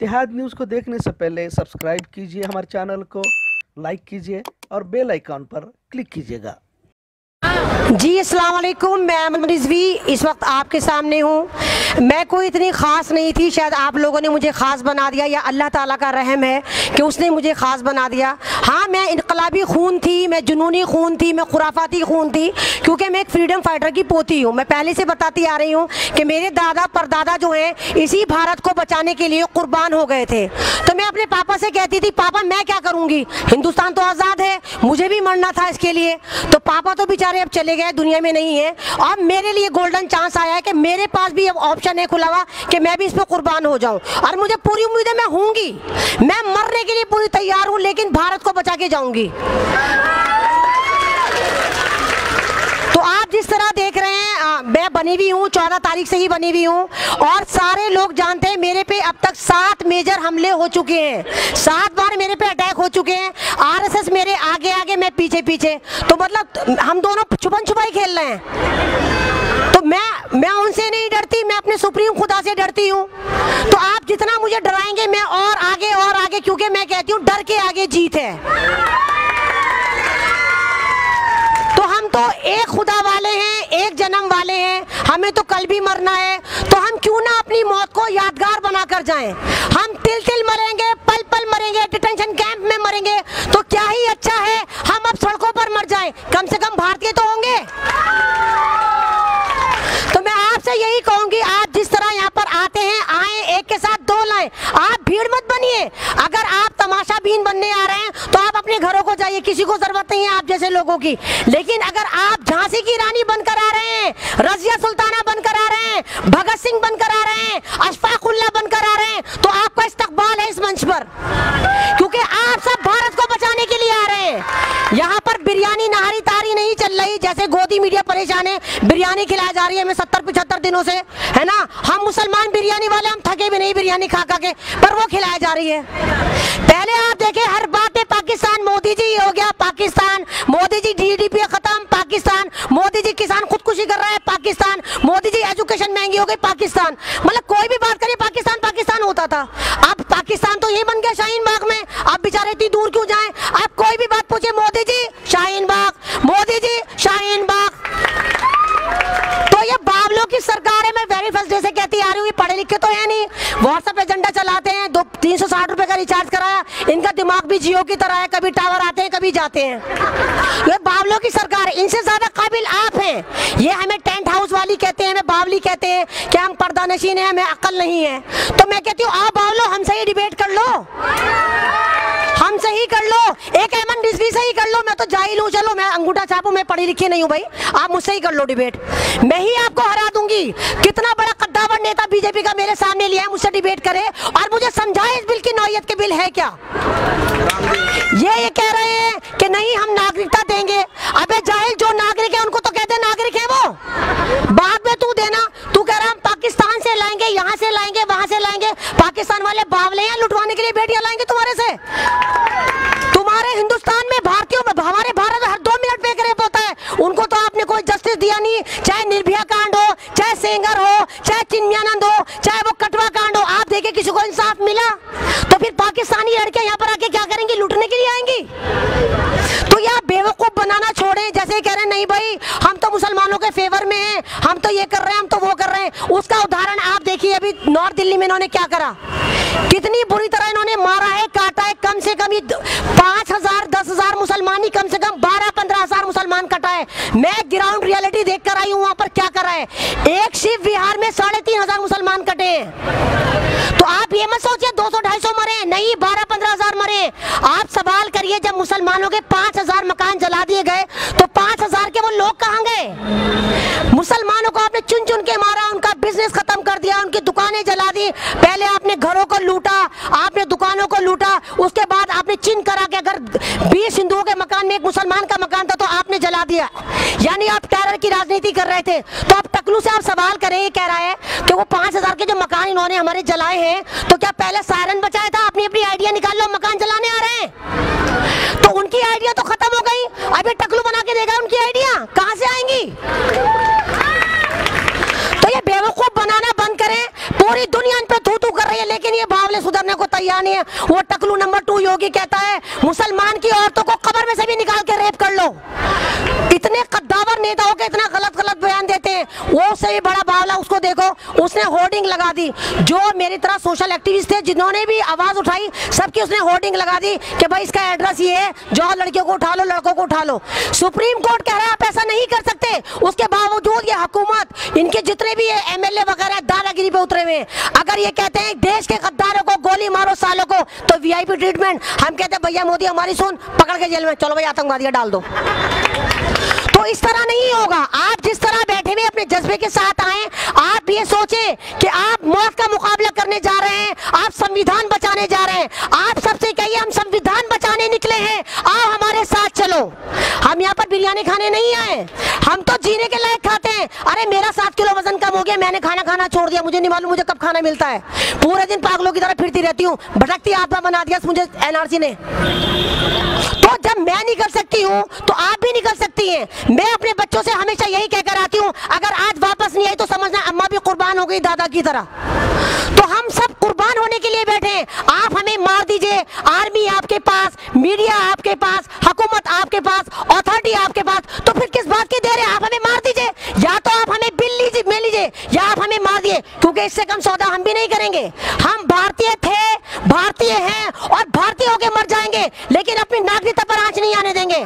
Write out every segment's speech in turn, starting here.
इतिहाद news को देखने से पहले सब्सक्राइब कीजिए हमारे चैनल को, लाइक कीजिए और बेल आइकॉन पर क्लिक कीजिएगा। जी, अस्सलाम वालेकुम, मैं अमन रिजवी, इस वक्त आपके सामने हूँ। मैं कोई इतनी ख़ास नहीं थी, शायद आप लोगों ने मुझे ख़ास बना दिया या अल्लाह ताला का रहम है कि उसने मुझे ख़ास बना दिया। मैं इनकलाबी खून थी, मैं जुनूनी खून थी, मैं खुराफाती खून थी, क्योंकि मैं एक फ्रीडम फाइटर की पोती हूँ। मैं पहले से बताती आ रही हूँ कि मेरे दादा परदादा जो हैं, इसी भारत को बचाने के लिए कुर्बान हो गए थे। तो मैं अपने पापा से कहती थी, पापा, मैं क्या करूँगी? हिंदुस्तान तो आज़ाद है, मुझे भी मरना था इसके लिए। तो पापा तो बेचारे अब चले गए, दुनिया में नहीं है। अब मेरे लिए गोल्डन चांस आया है कि मेरे पास भी अब ऑप्शन है खुला हुआ कि मैं भी इस पर कुर्बान हो जाऊँ। और मुझे पूरी उम्मीद है मैं हूँगी मैं मरने के लिए पूरी तैयार हूँ, लेकिन भारत को बचा के जाऊँगी। तो आप जिस तरह देख रहे हैं मैं बनी हुई हूँ, चौदह तारीख से ही बनी हुई हूँ, और सारे लोग जानते हैं मेरे पे अब तक सात मेजर हमले हो चुके हैं। सात बार मेरे पे अटैक हो चुके हैं। आरएसएस मेरे आगे आगे, मैं पीछे पीछे। तो मतलब हम दोनों छुपन छुपाई खेल रहे हैं। तो मैं मैं उनसे नहीं डरती, मैं अपने सुप्रीम खुदा से डरती हूँ। तो आप जितना मुझे डराएँगे, मैं और आगे और आगे, क्योंकि मैं कहती हूँ, डर के आगे जीत है तो हम तो एक खुदा वाले हैं एक जन्म वाले हैं हमें तो कल भी मरना है तो हम क्यों ना अपनी मौत को यादगार बनाकर जाएँ। हम तिल तिल मरेंगे पल पल मरेंगे डिटेंशन कैंप में मरेंगे। तो क्या ही अच्छा है, हम अब सड़कों पर मर जाएँ। कम से कम भारतीय तो होंगे। तो मैं आपसे यही कहूँगी, आप जिस तरह यहाँ पर आते हैं, आए एक के साथ दो लाएँ। आप भीड़ मत बनिए। अगर आप तमाशा बीन बनने आ रहे हैं तो आप अपने घरों को जाइए, किसी को ज़रूरत नहीं है आप जैसे लोगों की। लेकिन अगर आप झांसी की रानी बनकर आ रहे हैं, रजिया सुल्ताना भगत सिंह बनकर आ रहे हैं, अशफाकुल्ला बनकर आ रहे हैं। तो आपका इस्तकबाल है इस मंच पर। क्योंकि आप सब भारत को बचाने के लिए आ रहे हैं। यहाँ पर बिरयानी नहारी तारी नहीं चल रही, जैसे गोदी मीडिया परेशान है। बिरयानी खिलाई जा रही है हमें सत्तर, पिछहत्तर दिनों से, है ना? हम मुसलमान बिरयानी वाले, हम थके भी नहीं बिरयानी खा खा के, पर वो खिलाई जा रही है। पहले आप देखे, हर बात पाकिस्तान, मोदी जी, हो गया पाकिस्तान। मोदी जी जीडीपी खत्म पाकिस्तान। मोदी जी किसान खुदकुशी कर रहा है पाकिस्तान। मोदी जी एजुकेशन महँगी हो गई पाकिस्तान। मतलब कोई भी बात करिए, पाकिस्तान पाकिस्तान होता था। अब पाकिस्तान तो यही बन गया शाहीन बाग में। अब बेचारे इतनी दूर क्यों जाएँ? आप कोई भी बात पूछे मोदी जी, शाहीन बाग। मोदी जी, शाहीन बाग। तो ये बावलों की सरकार है मैं वेरी फ़र्स्ट डे से कहती आ रही हूँ पढ़े लिखे तो नहीं। व्हाट्सएप एजेंडा चलाते हैं, दो तीन सौ साठ रुपए का रिचार्ज कराया। इनका दिमाग भी जियो की तरह है, कभी टावर आते हैं, कभी जाते हैं। ये बावलों की सरकार, इनसे ज़्यादा काबिल आप हैं। ये हमें टेंट हाउस वाली कहते हैं, हमें बावली कहते हैं कि हम पर्दा नशीन है, हमें अकल नहीं है। तो मैं कहती हूँ आप बावलो, हमसे ही डिबेट कर लो। हमसे ही कर लो। एक एमन रिजवी से ही कर लो। मैं तो जाहिल हूँ, चलो, मैं अंगूठा छापू, मैं पढ़ी लिखी नहीं हूँ भाई। आप मुझसे ही कर लो डिबेट मैं ही आपको हरा दूँगी। कितना बीजेपी का मेरे सामने लिया है, मुझसे डिबेट करे और मुझे समझाए इस बिल की नौयत के बिल है क्या? ये ये कह रहे हैं कि नहीं, हम नागरिकता देंगे। अबे जाहिल जो नागरिक है, उनको तो कहते हैं नागरिक है वो। बाद में तू देना, तू कह रहा हम पाकिस्तान से लाएँगे, यहाँ से लाएँगे, वहाँ से लाएँगे। पाकिस्तान वाले बावले हैं लुटवाने के लिए बेटियाँ लाएँगे तुम्हारे से। तुम्हारे हिंदुस्तान में भारतीयों में, हमारे भारत हर दो मिनट पे रेप होता है। उनको तो आपने कोई जस्टिस दिया नहीं, चाहे निर्भया कांड हो चाहे सेंगर हो चाहे चिन्मयानंद हो चाहे वो कटवा कांड हो आप देखे किसी को इंसाफ मिला तो फिर पाकिस्तानी लड़के यहाँ पर आके क्या करेंगी लूटने के लिए आएँगी तो यह बेवकूफ़ बनाना छोड़े जैसे कह रहे हैं नहीं भाई हम तो मुसलमानों के फेवर में हैं हम तो ये कर रहे हैं हम तो वो कर रहे हैं उसका उदाहरण आप देखिए अभी नॉर्थ दिल्ली में क्या? कितनी बुरी तरह इन्होंने मारा है, काटा है, कम से कम ये पाँच हज़ार, दस हज़ार मुसलमान ही कम से कम बारह, पंद्रह हज़ार मुसलमान कटा है। मैं ग्राउंड रियलिटी देख कर आई हूँ, वहाँ पर क्या कर रहा है? एक शिव बिहार में साढ़े तीन हज़ार मुसलमान कटे हैं। तो आप ये मत सोचिए, दो सौ, ढाई सौ मरे नहीं बारह पंद्रह हज़ार मरे आप सवाल करिए, जब मुसलमानों के पाँच हज़ार मकान जला दिए गए तो पाँच हज़ार के वो लोग कहाँ गए? मुसलमानों को आपने चुन चुन के मारा, उनका बिज़नेस खत्म कर दिया, उनकी दुकानें जला दी, पहले आपने घरों को लूटा, आपने दुकानों को लूटा, उसके बाद आपने चिन्ह करा कि अगर बीस हिंदुओं के मकान में एक मुसलमान का मकान था तो आपने जला दिया। यानी आप टेरर की राजनीति कर रहे थे। तो आप टकलू से आप सवाल करें, ये कह रहा है कि वो पाँच के जो मकान इन्होंने हमारे जलाए हैं तो क्या पहले सायरन बचाया था अपनी अपनी आइडिया निकाल लो मकान जलाने आ रहे हैं तो उनकी आइडिया तो खत्म हो अभी टकलू बना के देगा उनकी आइडिया। कहाँ से आएँगी? तो ये बेवकूफ़ बनाना बंद करें। पूरी दुनिया इन पे थू थू कर रही है, लेकिन ये बावले सुधरने को तैयार नहीं है। वो टकलू नंबर टू योगी कहता है, मुसलमान की औरतों को कबर में से भी निकाल के रेप कर लो। इतने कद्दावर नेताओं के इतना गलत गलत बयान देते हैं। वो से भी बड़ा बावला, उसको देखो, उसने होर्डिंग लगा दी। जो मेरी तरह सोशल एक्टिविस्ट थे, जिन्होंने भी आवाज़ उठाई, सबकी उसने होर्डिंग लगा दी कि भाई इसका एड्रेस ये है जो लड़कियों को उठा लो, लड़कों को उठा लो। सुप्रीम कोर्ट कह रहा है, आप ऐसा नहीं कर सकते। उसके बावजूद ये हुकूमत, इनके जितने भी एमएलए वगैरह दादागिरी पे उतरे हुए हैं, अगर ये कहते हैं, देश के गद्दारों को गोली मारो सालों को तो वीआईपी ट्रीटमेंट हम कहते हैं, भैया मोदी, हमारी सुन, पकड़ के जेल में, चलो भाई, आतंकवादियाँ डाल दो। तो इस तरह नहीं होगा आप जिस तरह बैठे हुए अपने जज्बे के साथ आए, आप ये सोचे कि आप मौत का मुकाबला करने जा रहे हैं, आप संविधान बचाने जा रहे हैं। आप सबसे कहिए, हम संविधान बचाने निकले हैं। आप साथ चलो। हम यहाँ पर बिरयानी खाने नहीं आए। हम तो जीने के लायक खाते हैं। अरे, मेरा सात किलो वज़न कम हो गया। मैंने खाना खाना छोड़ दिया। मुझे नहीं मालूम मुझे कब खाना मिलता है। पूरे दिन पागलों की तरह फिरती रहती हूँ। भटकती आत्मा बना दिया मुझे एनआरसी ने। तो जब मैं निकल सकती हूँ तो आप भी नहीं कर सकती हैं। मैं अपने बच्चों से हमेशा यही कहकर आती हूँ, अगर आज वापस नहीं आई तो समझना अम्मा भी कुर्बान हो गई दादा की तरह। तो हम सब कुर्बान होने के लिए बैठे हैं। आप हमें मार दीजिए। आर्मी आपके पास, मीडिया आपके पास, हुकूमत आपके पास अथॉरिटी आपके पास। तो फिर किस बात की देर है? आप हमें मार दीजिए। या तो आप हमें बिल लीजिए मिल लीजिए, या आप हमें मार दिए, क्योंकि इससे कम सौदा हम भी नहीं करेंगे। हम भारतीय थे, भारतीय हैं, और भारतीय होके मर जाएँगे, लेकिन अपनी नागरिकता पर आँच नहीं आने देंगे।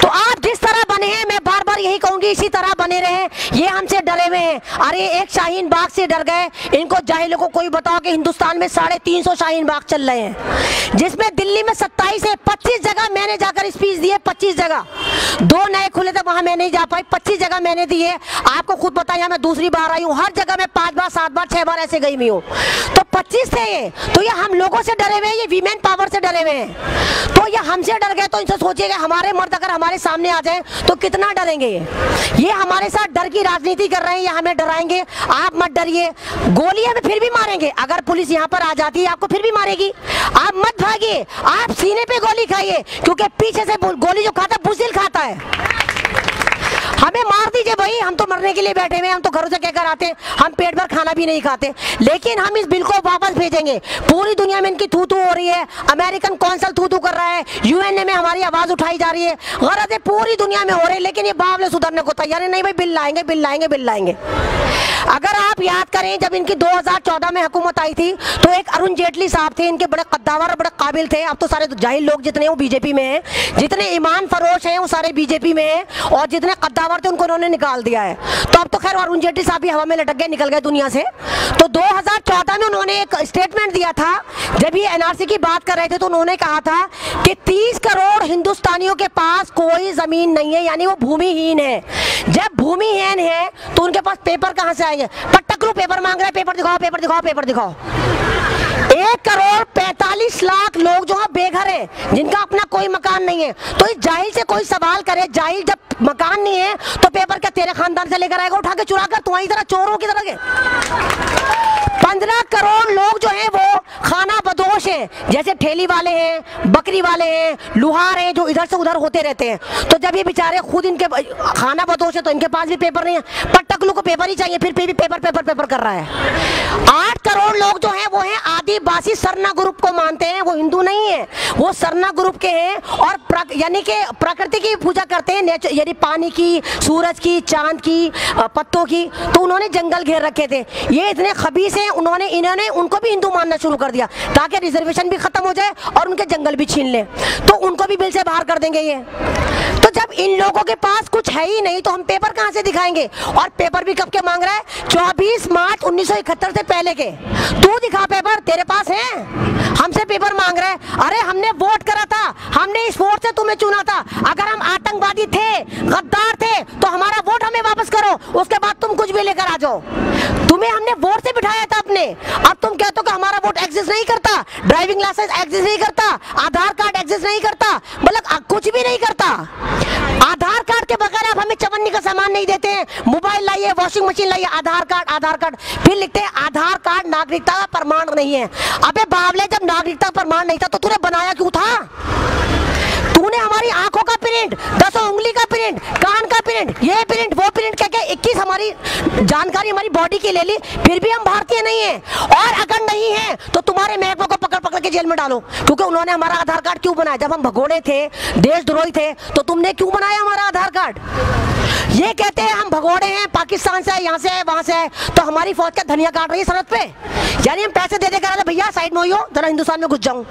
तो आप जिस तरह बने हैं, मैं बार बार यही कहूँगी, इसी तरह बने रहे। ये हमसे डरे हुए हैं। अरे, एक शाहीन बाग से डर गए। इनको जाहिलों को कोई बताओ कि हिंदुस्तान में साढ़े तीन सौ शाहीन बाग चल रहे हैं। जिसमें दिल्ली में सत्ताईस है, पच्चीस जगह मैंने जाकर स्पीच दिए पच्चीस जगह। दो नए खुले थे, वहाँ मैं नहीं जा पाई। पच्चीस जगह मैंने दिए आपको खुद है मैं दूसरी बार आई हूँ। हर जगह मैं पाँच बार, सात बार, छह बार ऐसे गई हुई हूँ। तो पच्चीस थे ये। तो ये हम लोगों से डरे हुए हैं, ये वीमेन पावर से डरे हुए हैं। तो ये हमसे डर गए तो इनसे सोचिएगा हमारे मर्द अगर हमारे सामने आ जाए तो कितना डरेंगे ये हमारे साथ डर की राजनीति कर रहे हैं या हमें डराएँगे। आप मत डरिए। गोली हमें फिर भी मारेंगे। अगर पुलिस यहाँ पर आ जाती है, आपको फिर भी मारेगी। आप मत भागिए। आप सीने पे गोली खाइए, क्योंकि पीछे से गोली जो खाता है खाता है। हमें मार दीजिए भाई, हम तो मरने के लिए बैठे हुए हम तो घरों से कहकर आते हम पेट भर खाना भी नहीं खाते। लेकिन हम इस बिल को वापस भेजेंगे। पूरी दुनिया में इनकी थू थू हो रही है, अमेरिकन कौंसल थू थू कर रहा है यूएनए में हमारी आवाज़ उठाई जा रही है। गलत है, पूरी दुनिया में हो रही है, लेकिन ये बावले सुधरने को तैयार है। नहीं भाई, बिल लाएँगे बिल लाएँगे बिल लाएँगे। अगर आप याद करें, जब इनकी 2014 में हुकूमत आई थी तो एक अरुण जेटली साहब थे, इनके बड़े कद्दावर और बड़े काबिल थे। अब तो सारे जाहिल लोग जितने वो बीजेपी में हैं। जितने ईमान फरोश हैं, वो सारे बीजेपी में हैं। और जितने कद्दावर थे, उनको उन्होंने निकाल दिया है। तो अब तो खैर, अरुण जेटली साहब भी हवा में लटक गए, निकल गए दुनिया से। तो 2014 में उन्होंने एक स्टेटमेंट दिया था। जब ये एनआरसी की बात कर रहे थे तो उन्होंने कहा था कि 30 करोड़ हिंदुस्तानियों के पास कोई ज़मीन नहीं है, यानी वो भूमिहीन है। जब भूमिहीन है तो उनके पास पेपर कहाँ से आएँगे? पट्टकरू पेपर मांग रहे पेपर दिखाओ पेपर दिखाओ पेपर दिखाओ। एक करोड़ पैतालीस लाख लोग जो है, बेघर है, जिनका अपना कोई मकान नहीं है। तो इस जाहिल से कोई सवाल करे, जाहिल जब मकान नहीं है तो पेपर क्या तेरे खानदान से लेकर आएगा? उठा के चुरा कर, तुम्हारी तरह चोरों की तरह के। पंद्रह करोड़ लोग जो हैं, वो खाना बदोश हैं। जैसे ठेली वाले हैं, बकरी वाले हैं, लुहार हैं, जो इधर से उधर होते रहते हैं। तो जब ये बेचारे खुद इनके खाना बदोश है तो इनके पास भी पेपर नहीं है। पट्टकलू को पेपर ही चाहिए, फिर भी पेपर पेपर पेपर कर रहा है। आठ करोड़ लोग जो है, वो हैं आदिवासी सरना ग्रुप को मानते हैं, वो हिंदू नहीं है। वो सरना ग्रुप के हैं और यानी कि प्रकृति की पूजा करते हैं यानी पानी की, सूरज की, चाँद की पत्तों की तो उन्होंने जंगल घेर रखे थे। ये इतने खबीस हैं, उन्होंने, इन्होंने उनको भी हिंदू मानना शुरू कर दिया, ताकि रिजर्वेशन भी खत्म हो जाए और उनके जंगल भी छीन ले। तो उनको भी बिल से बाहर कर देंगे ये। जब इन लोगों के पास कुछ है ही नहीं तो हम पेपर कहाँ से दिखाएँगे? और पेपर भी कब के मांग रहा है? चौबीस मार्च उन्नीस से पहले के। तू दिखा पेपर, तेरे पास है? हमसे पेपर मांग रहे अरे, हमने वोट करा था। हमने इस वोट से तुम्हें चुना था। अगर हम आतंकवादी थे, गद्दार थे तो हमारा वोट हमें वापस करो। उसके बाद तुम कुछ भी लेकर आ जाओ। तुम्हें हमने वोट से बिठाया था अपने। अब तुम कहते हो कि हमारा वोट एग्जिस्ट नहीं करता। ड्राइविंग लाइसेंस एग्जिस्ट नहीं करता। आधार कार्ड एग्जिस्ट नहीं करता। कुछ भी नहीं करता। आधार कार्ड के बगैर आप हमें चवन्नी का सामान नहीं देते। हैं मोबाइल लाइए वॉशिंग मशीन लाइए, आधार कार्ड आधार कार्ड। फिर लिखते हैं, आधार कार्ड नागरिकता का प्रमाण नहीं है। अबे बावले, जब नागरिकता प्रमाण नहीं था तो तूने बनाया क्यों था? तूने हमारी आँखों का प्रिंट दसों उंगली का प्रिंट कान का प्रिंट ये प्रिंट वो प्रिंट कह के इक्कीस हमारी जानकारी हमारी बॉडी की ले ली, फिर भी हम भारतीय नहीं है। और अगर नहीं है तो तुम्हारे महकमे को पकड़ पकड़ के जेल में डालो। क्योंकि उन्होंने हमारा आधार कार्ड क्यों बनाया? जब हम भगोड़े थे, देशद्रोही थे तो तुमने क्यों बनाया हमारा आधार कार्ड? ये कहते हैं हम भगोड़े हैं, पाकिस्तान से यहाँ से है, वहाँ से है तो हमारी फौज क्या धनिया काट रही है सरहद पे। यानी हम पैसे दे दे कर भैया साइड में हो जरा हिंदुस्तान में घुस जाऊँ।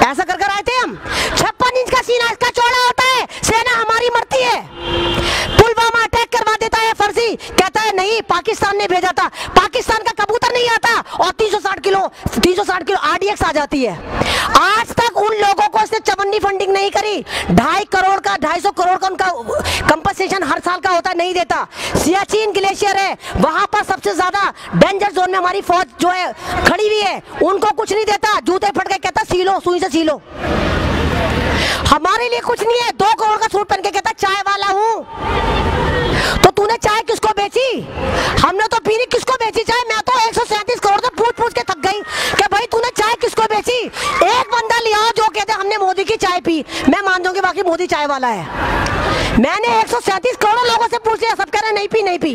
ऐसा कर कर आए थे हम। छप्पन इंच का सीना, इसका चौड़ा होता है, सेना हमारी मरती है। है फर्जी कहता है, नहीं, पाकिस्तान ने भेजा था। पाकिस्तान का कबूतर नहीं आता और 360 किलो 360 किलो आरडीएक्स आ जाती है। आज उन लोगों को इसने चवन्नी फंडिंग नहीं करी। ढाई करोड़ का, ढाई सौ करोड़ का उनका कंपनसेशन हर साल का होता, नहीं देता। सियाचिन ग्लेशियर है, वहाँ पर सबसे ज़्यादा डेंजर जोन में हमारी फौज जो है, खड़ी हुई है। उनको कुछ नहीं देता, जूते फट के कहता, सीलो, सुई से सीलो। हमारे लिए कुछ नहीं है, दो करोड़ का सूट पहन के कहता, चाय वाला हूँ। तो तूने चाय किसको बेची? हमने तो पीनी, किसको बेची चाय? मैं तो एक करोड़ से पूछ पूछ के थक गई कि भाई तूने चाय किसको बेची एक बंदा लिया जो कहते हमने मोदी की चाय पी मैं मान दूँगी बाकी मोदी चाय वाला है। मैंने एक करोड़ लोगों से पूछ लिया, सब कह रहे नहीं पी नहीं पी।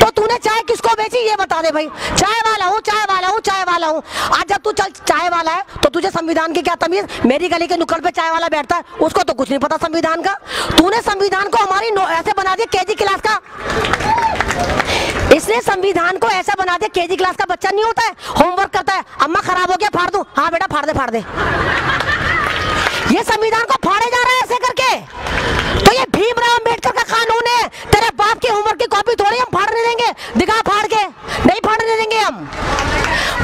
तो तूने चाय किसको बेची, ये बता दे भाई। चाय वाला हूँ, चाय वाला हूँ, चाय वाला हूँ। आज जब तू चल, चाय वाला है तो तुझे संविधान की क्या तमीज? मेरी गली के नुक्कड़ पे चाय वाला बैठता है, उसको तो कुछ नहीं पता संविधान का। तूने संविधान को हमारी ऐसे बना दिया केजी क्लास का। इसने संविधान को ऐसा बना दिया, केजी क्लास का बच्चा नहीं होता है, होमवर्क करता है। अम्मा खराब हो गया, फाड़ दूँ। हाँ बेटा, फाड़ दे फाड़ दे ये संविधान को फाड़े जा रहा है ऐसे करके तो ये भीमराव अंबेडकर का कानून है तेरे बाप की होमवर्क की कॉपी थोड़ी हम फाड़ने देंगे दिखा फाड़ के। नहीं फाड़ने देंगे हम।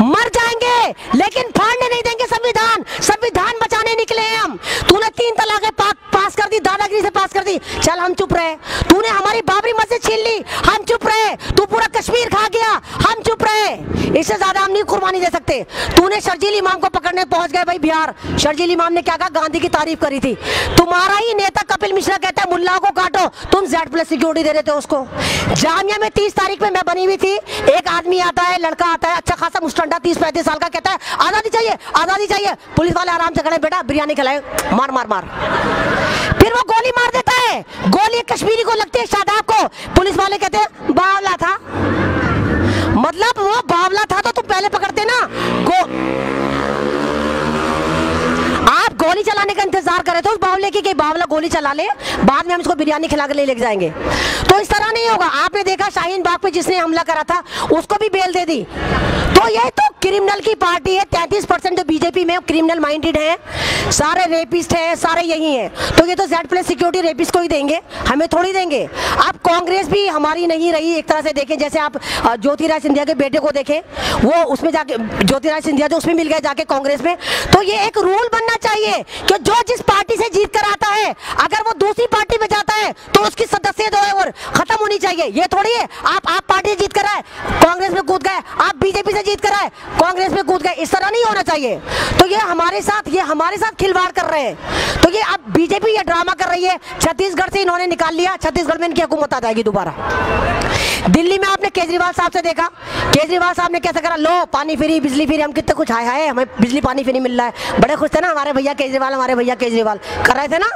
मर जाएँगे लेकिन फाड़ने नहीं देंगे संविधान। संविधान बचाने निकले हैं हम। तूने तीन तलाके पा, पास कर दी दादागिरी से पास कर दी। चल हम चुप रहे। तूने हमारी बाबरी मस्जिद छीन ली। हम चुप रहे। तू पूरा कश्मीर खा गया। हम चुप रहे। इससे ज़्यादा हम नहीं कुर्बानी दे सकते। तूने शर्जील इमाम को पकड़ने पहुँच गए भाई बिहार। शर्जील इमाम ने क्या कहा? गांधी की तारीफ़ करी थी। तुम्हारा ही नेता कपिल मिश्रा कहता है, मुल्ला को काटो, तुम जेड प्लस सिक्योरिटी दे रहे थे उसको। जामिया में तीस तारीख में मैं बनी हुई थी। एक आदमी आता है, लड़का आता है अच्छा खासा मुस्टंडा, तीस पैंतीस साल का कहता है, आज़ादी चाहिए आज़ादी चाहिए। पुलिस वाले आराम से खड़े, बेटा, बिरयानी खिलाए, मार मार मार। फिर वो गोली मार देता है। गोली कश्मीरी को लगती है, शादाब को। पुलिस वाले कहते हैं, बावला था। मतलब वो बावला था तो तुम पहले पकड़ते ना? गो आप गोली चलाने का इंतज़ार कर रहे थे उस बावले की बावला गोली चला ले, बाद में हम इसको बिरयानी खिला के ले लेके जाएँगे। तो इस तरह नहीं होगा। आपने देखा शाहीन बाग पे जिसने हमला करा था, उसको भी बेल दे दी। तो ये तो क्रिमिनल की पार्टी है। तैतीस परसेंट जो बीजेपी में क्रिमिनल माइंडेड है, सारे रेपिस्ट है, सारे यही है। तो ये तो जेड प्लस सिक्योरिटी रेपिस्ट को ही देंगे, हमें थोड़ी देंगे। अब कांग्रेस भी हमारी नहीं रही, एक तरह से देखें, जैसे आप ज्योतिराज सिंधिया के बेटे को देखें, वो उसमें जाके, ज्योतिराज सिंधिया जो उसमें मिल गए जाके कांग्रेस में। तो ये एक रूल बनना चाहिए कि जो जिस पार्टी से जीत कर आता है अगर वो दूसरी पार्टी में जाता है तो उसकी सदस्य जो है वो खत्म होनी चाहिए। ये थोड़ी है, आप आप पार्टी जीत कर आए कांग्रेस में कूद गए, आप बीजेपी से जीत कर आए कांग्रेस में कूद गए, इस तरह नहीं होना चाहिए। तो ये हमारे साथ, ये हमारे साथ खिलवाड़ कर रहे हैं। तो ये अब बीजेपी ये ड्रामा कर रही है, छत्तीसगढ़ से इन्होंने निकाल लिया, छत्तीसगढ़ में इनकी हुकूमत आ जाएगी दोबारा। दिल्ली में आपने केजरीवाल साहब से देखा, केजरीवाल साहब ने कैसे करा, लो, पानी फ्री, बिजली फ्री, हम कितने कुछ आए हाय, हमें बिजली पानी फ्री मिल रहा है। बड़े खुश थे ना हमारे भैया केजरीवाल, हमारे भैया केजरीवाल। कर रहे थे ना?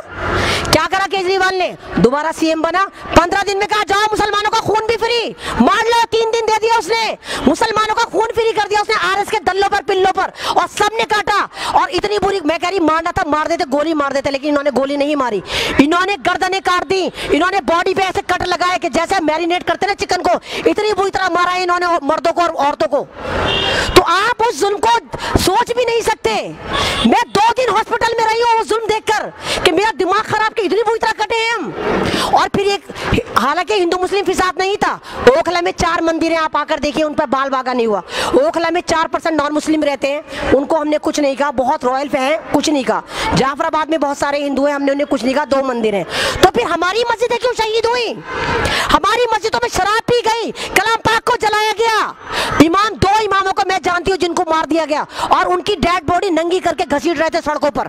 क्या करा केजरीवाल ने? दोबारा सीएम बना। पंद्रह दिन में कहा, जाओ, मुसलमानों का खून भी फ्री मार लो, तीन दिन दे दिया उसने। मुसलमानों का खून फ्री कर दिया उसने आरएस के दल्लों पर, पिल्लों पर। और सबने काटा। और इतनी बुरी, मैं कह रही, मारना था, मार देते, गोली मार देते, लेकिन इन्होंने गोली नहीं मारी। इन्होंने गर्दनें काट दी। इन्होंने बॉडी पे ऐसे कट लगाए कि जैसे मैरिनेट करते ना चिकन को, इतनी बुरी तरह मारा है इन्होंने मर्दों को और औरतों को। तो आप उस जुल्म को सोच भी नहीं सकते मैं दो दिन हॉस्पिटल में रही हूँ वो जुल्म देखकर कि मेरा दिमाग खराब कि इतनी बुरी तरह कटे हैं हम। और फिर एक, हालाँकि हिंदू मुस्लिम फिसाद नहीं था, ओखला में चार मंदिर हैं आप आकर देखिए, उन पर बाल बागा नहीं हुआ। ओखला में चार परसेंट नॉन मुस्लिम रहते हैं, उनको हमने कुछ नहीं कहा, बहुत रॉयल पे हैं, कुछ नहीं कहा। जाफराबाद में बहुत सारे हिंदू हैं, हमने उन्हें कुछ नहीं कहा, दो मंदिर हैं। तो फिर हमारी मस्जिदें क्यों शहीद हुई? हमारी मस्जिदों में शराब पी गई, कलाम पाक को जलाया गया इमाम दो इमामों को मैं जानती हूँ जिनको मार दिया गया और उनकी डेड बॉडी नंगी करके घसीट रहे थे सड़कों पर।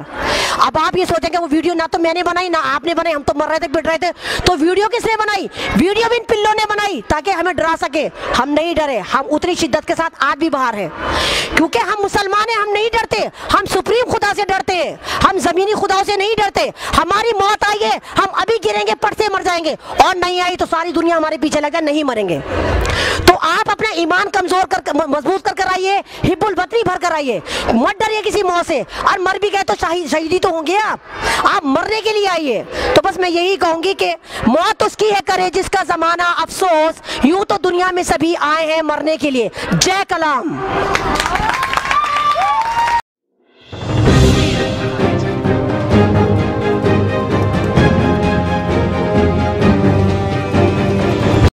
अब आप ये सोचेंगे, वो वीडियो ना तो मैंने बनाई, ना आपने बनाई, हम तो मर रहे थे, पिट रहे थे। तो वीडियो किसने बनाई? वीडियो भी इन पिल्लों ने बनाई, ताकि हमें डरा सके। हम नहीं डरे, हम उतनी शिद्दत के साथ आज भी बाहर है। क्योंकि हम मुसलमान हैं, हम नहीं डरते। हम सुप्रीम खुदा से डरते हैं। हम जमीनी खुदाओं से नहीं डरते। हमारी मौत आई है, हम अभी गिरेंगे, पट से मर जाएँगे। और नहीं आई तो सारी दुनिया हमारे पीछे लगा नहीं मरेंगे। तो आप अपना ईमान कमज़ोर कर मज़बूत कर कर आइए हिब्बुल बतरी भर कर आइए मत डरिए किसी मौत से। और मर भी गए तो शहीद शहीदी तो होंगे आप। आप मरने के लिए आइए। तो बस मैं यही कहूँगी कि मौत उसकी है करे जिसका जमाना अफसोस, यूँ तो दुनिया में सभी आए हैं मरने के लिए। जय कलाम।